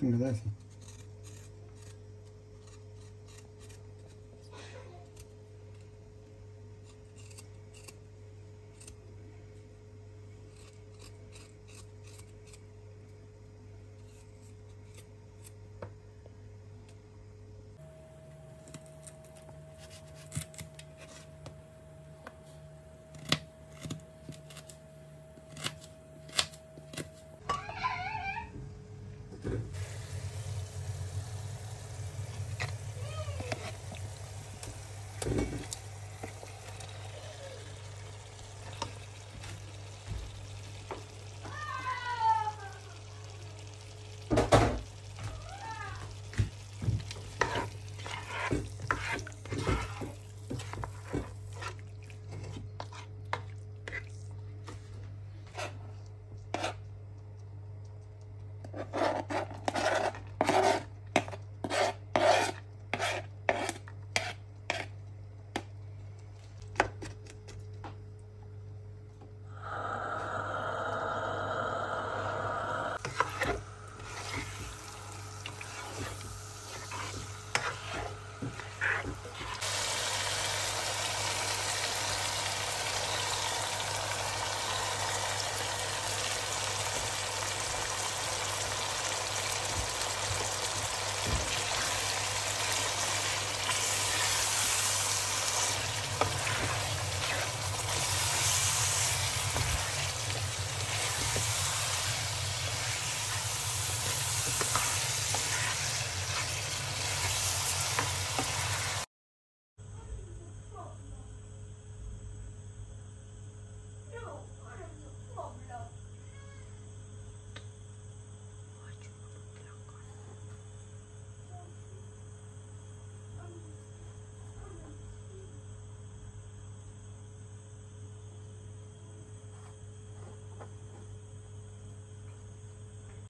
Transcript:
Gracias. Thank you.